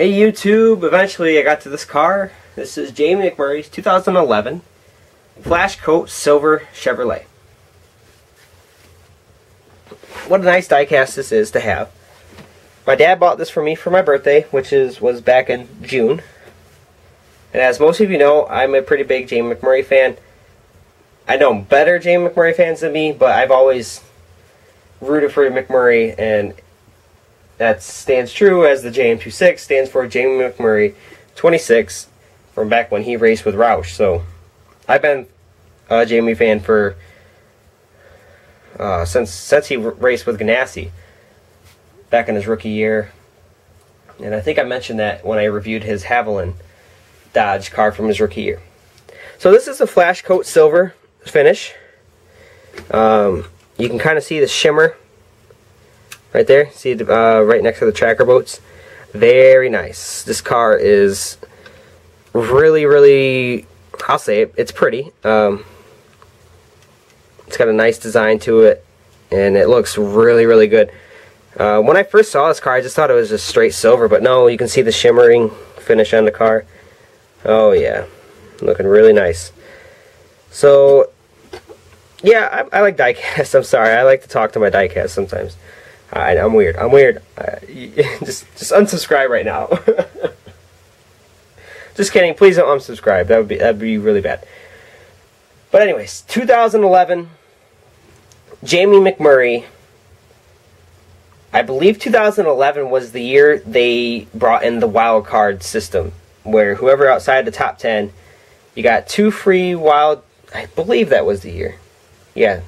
Hey YouTube, eventually I got to this car. This is Jamie McMurray's 2011 Flash Coat Silver Chevrolet. What a nice diecast this is to have. My dad bought this for me for my birthday, which is was back in June. And as most of you know, I'm a pretty big Jamie McMurray fan. I know better Jamie McMurray fans than me, but I've always rooted for McMurray and that stands true as the JM26 stands for Jamie McMurray 26 from back when he raced with Roush. So I've been a Jamie fan for uh, since since he raced with Ganassi back in his rookie year. And I think I mentioned that when I reviewed his Havoline Dodge car from his rookie year. So this is a flash coat silver finish. Um, you can kind of see the shimmer right there. See uh, right next to the tracker boats. Very nice. This car is really, really, I'll say it, it's pretty. Um, it's got a nice design to it, and it looks really, really good. Uh, when I first saw this car, I just thought it was just straight silver, but no, you can see the shimmering finish on the car. Oh yeah, looking really nice. So, yeah, I, I like diecast. I'm sorry, I like to talk to my diecast sometimes. I, am weird. I'm weird. Uh, just just unsubscribe right now. just kidding. Please don't unsubscribe. That would be that would be really bad. But anyways, 2011. Jamie McMurray. I believe 2011 was the year they brought in the wild card system, where whoever outside the top 10, you got two free wild. I believe that was the year. Yeah,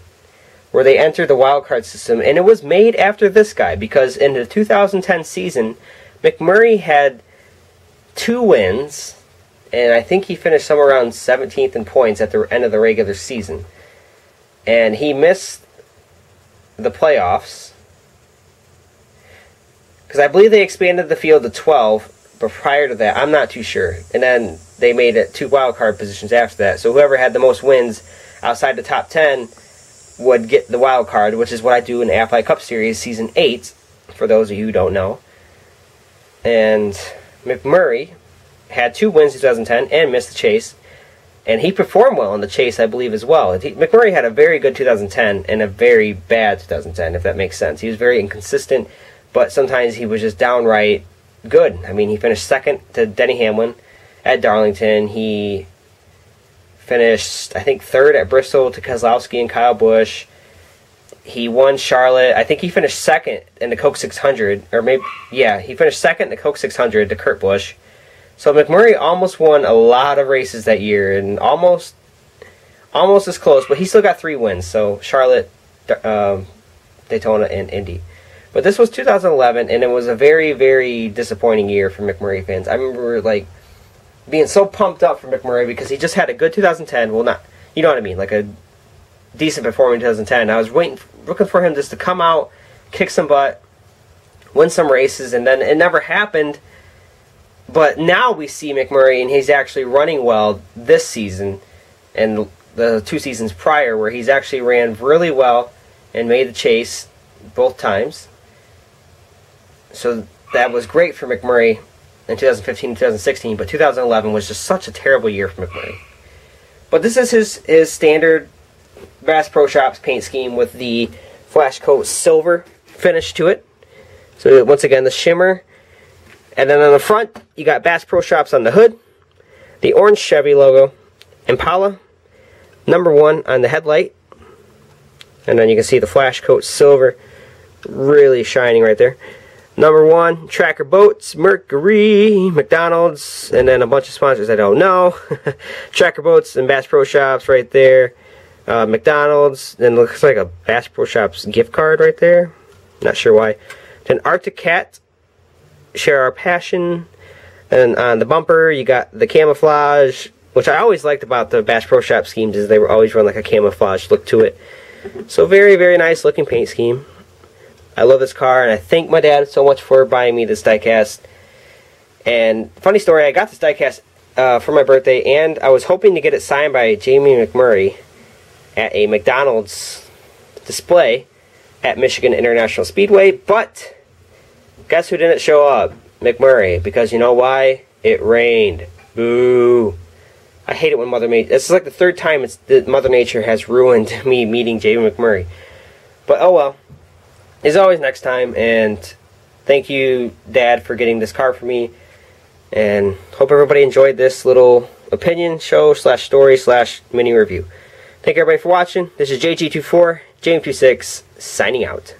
where they entered the wildcard system, and it was made after this guy because in the 2010 season, McMurray had two wins, and I think he finished somewhere around 17th in points at the end of the regular season. And he missed the playoffs because I believe they expanded the field to 12, but prior to that, I'm not too sure. And then they made it two wildcard positions after that. So whoever had the most wins outside the top 10 would get the wild card, which is what I do in the AFI Cup Series Season 8, for those of you who don't know. And McMurray had two wins in 2010 and missed the chase. And he performed well in the chase, I believe, as well. He, McMurray had a very good 2010 and a very bad 2010, if that makes sense. He was very inconsistent, but sometimes he was just downright good. I mean, he finished second to Denny Hamlin at Darlington. He finished, I think, third at Bristol to Keselowski and Kyle Busch. He won Charlotte. I think he finished second in the Coke 600, or maybe yeah, he finished second in the Coke 600 to Kurt Busch. So McMurray almost won a lot of races that year, and almost, almost as close, but he still got three wins. So Charlotte, um, Daytona, and Indy. But this was 2011, and it was a very, very disappointing year for McMurray fans. I remember like being so pumped up for McMurray because he just had a good 2010. Well, not you know what I mean, like a decent performance in 2010. I was waiting, looking for him just to come out, kick some butt, win some races, and then it never happened. But now we see McMurray, and he's actually running well this season, and the two seasons prior, where he's actually ran really well and made the chase both times. So that was great for McMurray in 2015 and 2016, but 2011 was just such a terrible year for McMurray. But this is his, his standard Bass Pro Shops paint scheme with the flash coat silver finish to it. So once again, the shimmer. And then on the front, you got Bass Pro Shops on the hood, the orange Chevy logo, Impala, number one on the headlight, and then you can see the flash coat silver really shining right there. Number one, Tracker Boats, Mercury, McDonald's, and then a bunch of sponsors I don't know. Tracker Boats and Bass Pro Shops right there. Uh, McDonald's, then looks like a Bass Pro Shops gift card right there. Not sure why. Then Arctic Cat, Share Our Passion. And on the bumper, you got the camouflage, which I always liked about the Bass Pro Shop schemes is they were always run like a camouflage look to it. So very, very nice looking paint scheme. I love this car, and I thank my dad so much for buying me this diecast. And funny story, I got this diecast uh, for my birthday, and I was hoping to get it signed by Jamie McMurray at a McDonald's display at Michigan International Speedway, but guess who didn't show up? McMurray because you know why? It rained. Boo. I hate it when Mother Nature. This is like the third time it's that Mother Nature has ruined me meeting Jamie McMurray. But oh well. There's always next time, and thank you, Dad, for getting this car for me. And hope everybody enjoyed this little opinion show slash story slash mini review. Thank you everybody for watching. This is JG24, James26, signing out.